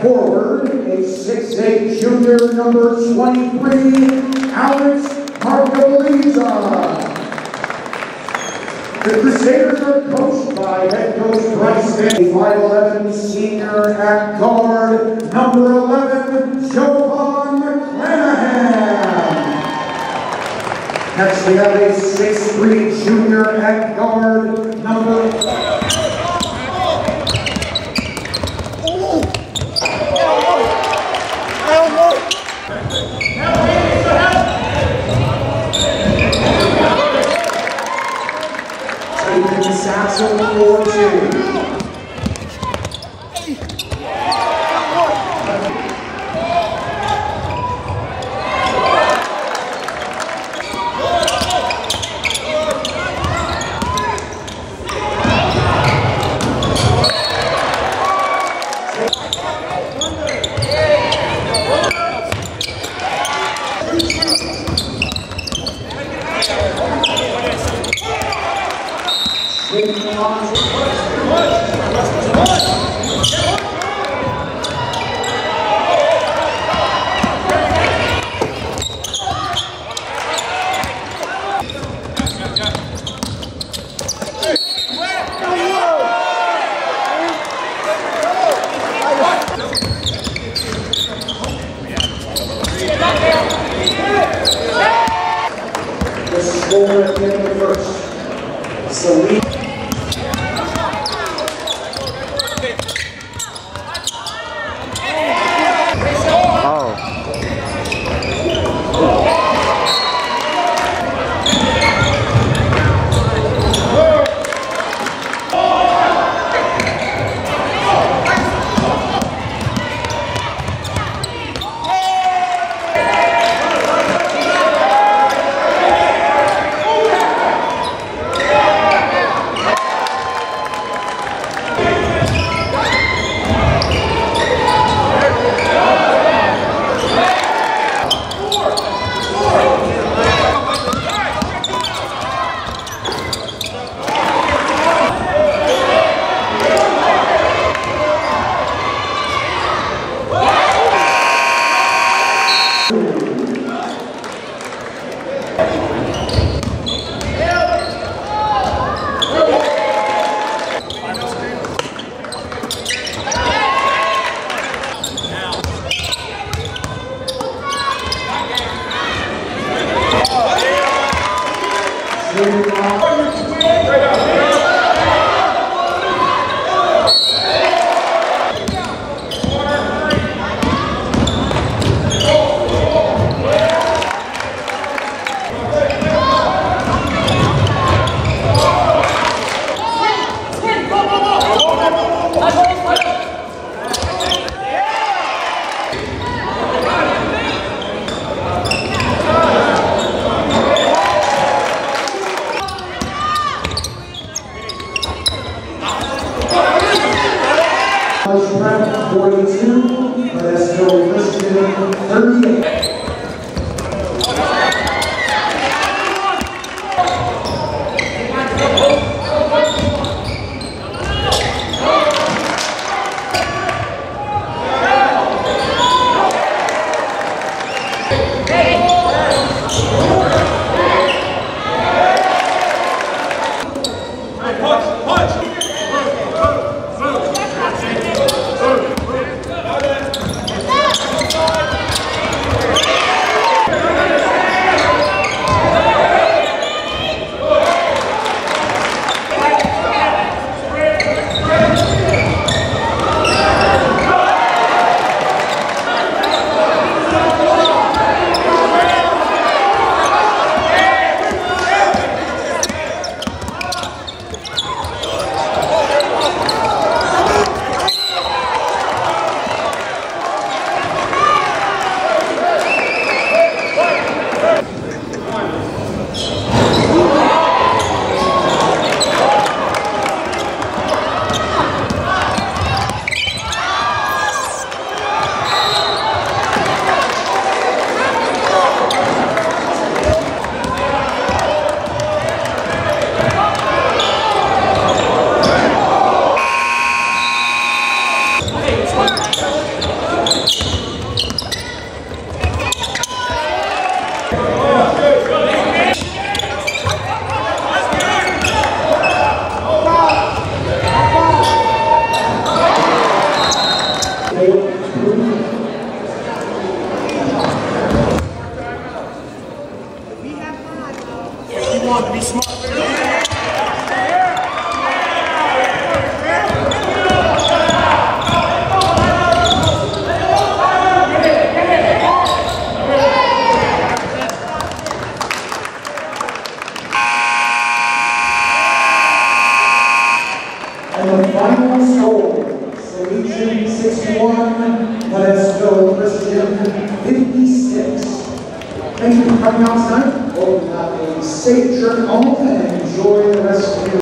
forward, a 6'8 junior, number 23, Alex Merkviladze. The Crusaders are coached by head coach Bryce Day, 5'11 senior at guard, number 11, JoVon McClanahan. Next, we have a 6'3 junior at guard, number Taking So we Taking Modesto Christian 38. want to be smart. And the final score, Salesian 61, let us go, Christian. Thank you for coming out tonight. Hope you have a safe trip home and enjoy the rest of your